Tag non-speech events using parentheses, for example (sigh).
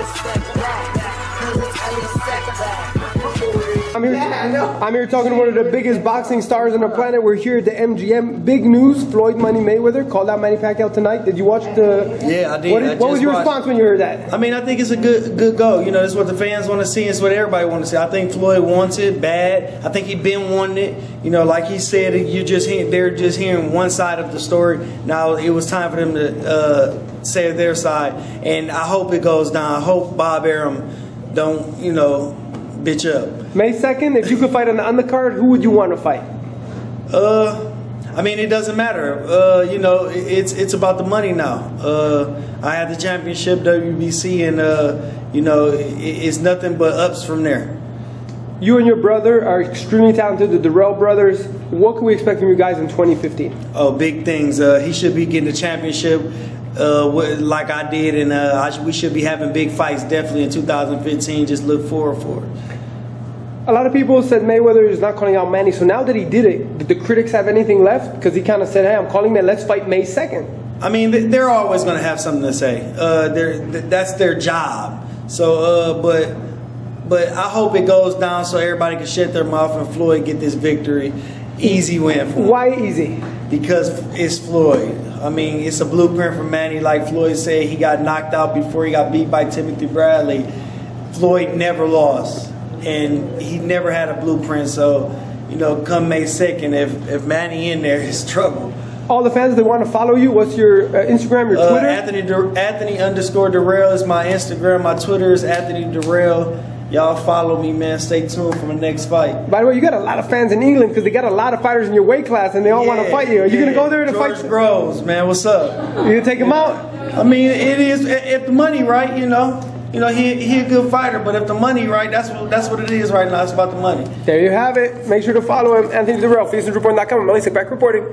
Cause step back. He only a step back. I'm here, I'm here talking to one of the biggest boxing stars on the planet. We're here at the MGM. Big news: Floyd Money Mayweather called out Manny Pacquiao tonight. Did you watch the? Yeah, I did. What, I what was your watched. response when you heard that? I mean, I think it's a good good go. You know, it's what the fans want to see. It's what everybody wants to see. I think Floyd wants it bad. I think he been wanting it. You know, like he said, you just hear, they're just hearing one side of the story. Now it was time for them to uh, say their side, and I hope it goes down. I hope Bob Arum don't you know bitch up. May second, if you could fight on the undercard, who would you want to fight? Uh, I mean, it doesn't matter. Uh, you know, it's it's about the money now. Uh, I had the championship WBC, and uh, you know, it, it's nothing but ups from there. You and your brother are extremely talented, the Dirrell brothers. What can we expect from you guys in 2015? Oh, big things. Uh, he should be getting the championship. Uh, like I did, and uh, I we should be having big fights definitely in 2015. Just look forward for it. A lot of people said Mayweather is not calling out Manny, so now that he did it, did the critics have anything left? Because he kind of said, hey, I'm calling man, let's fight May 2nd. I mean, they're always going to have something to say. Uh, they're, th- that's their job. So, uh, but but I hope it goes down so everybody can shut their mouth and Floyd get this victory. Easy win for him. Why easy? Because it's Floyd. I mean, it's a blueprint for Manny. Like Floyd said, he got knocked out before he got beat by Timothy Bradley. Floyd never lost, and he never had a blueprint. So, you know, come May second, if if Manny in there, (laughs) it's trouble. All the fans that want to follow you, what's your uh, Instagram, your Uh, Twitter? Anthony Dur- Anthony underscore Dirrell is my Instagram. My Twitter is Anthony Dirrell. Y'all follow me, man. Stay tuned for my next fight. By the way, you got a lot of fans in England because they got a lot of fighters in your weight class and they all want to fight you. Are you yeah. going to go there to George fight? Groves, man. What's up? You going to take him out? I mean, it is if the money right, you know. You know, he he a good fighter, but if the money right, that's what that's what it is right now. It's about the money. There you have it. Make sure to follow him, Anthony Dirrell, EsNewsReport.com. I'm Elie Seckbach reporting.